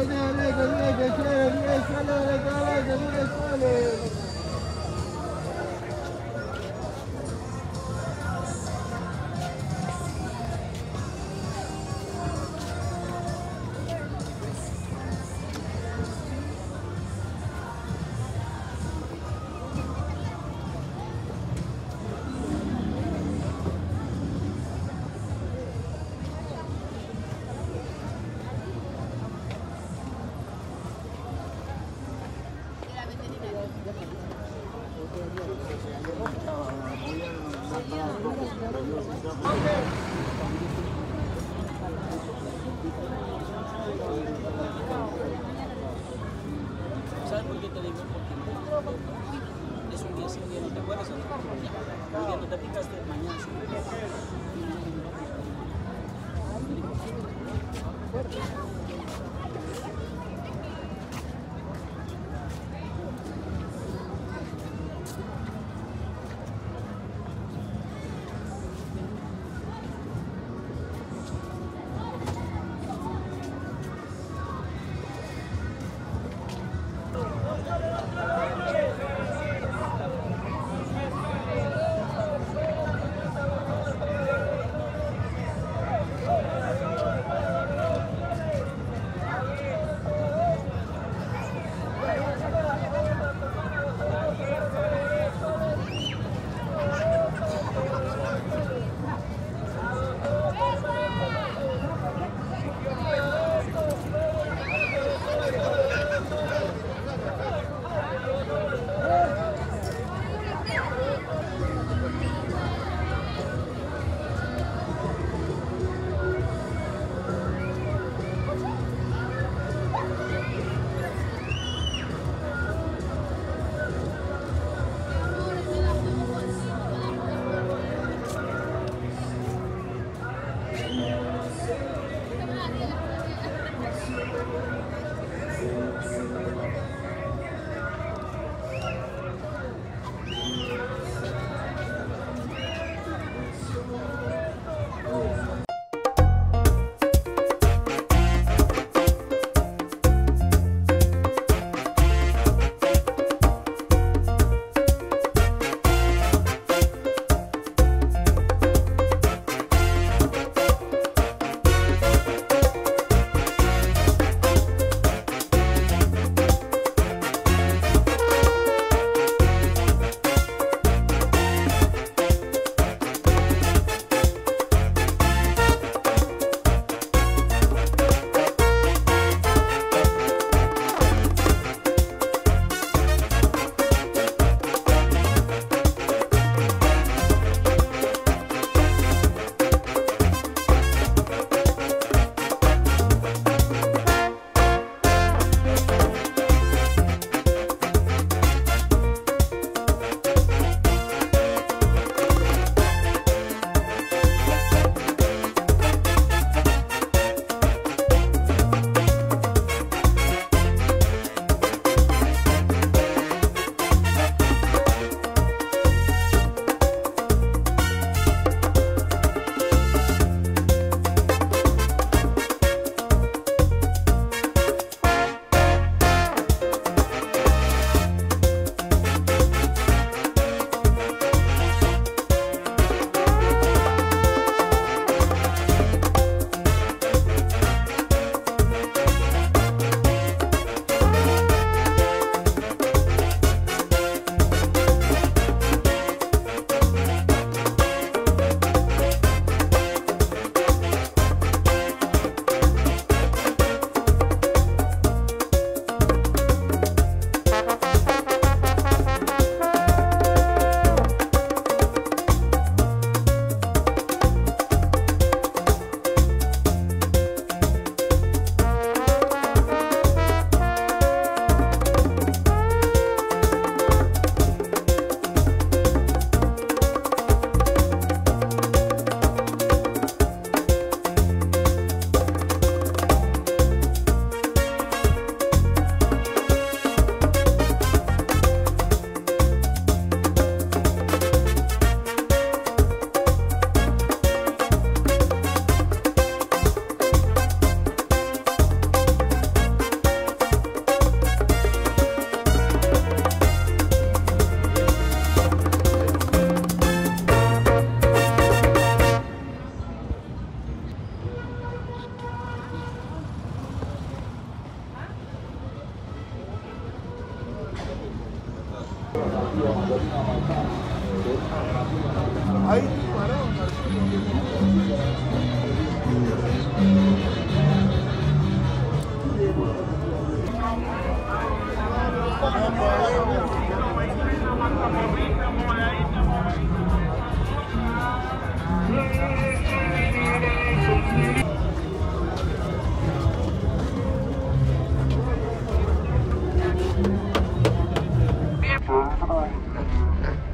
ذلك الذي كان يسأل لك عليك من يسألك Ahí 哦。